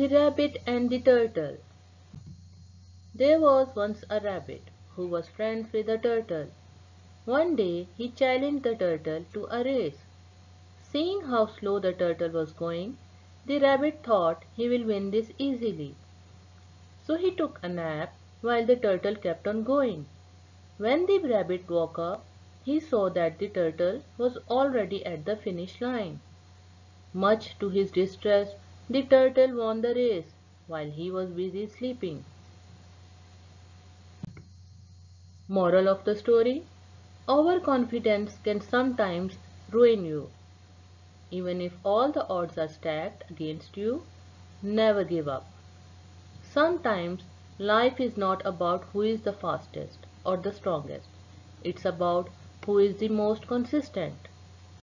The Rabbit and the Turtle There was once a rabbit who was friends with a turtle. One day he challenged the turtle to a race. Seeing how slow the turtle was going, the rabbit thought he will win this easily. So he took a nap while the turtle kept on going. When the rabbit woke up, he saw that the turtle was already at the finish line. Much to his distress, the turtle won the race while he was busy sleeping. Moral of the story Overconfidence can sometimes ruin you. Even if all the odds are stacked against you, never give up. Sometimes life is not about who is the fastest or the strongest. It's about who is the most consistent.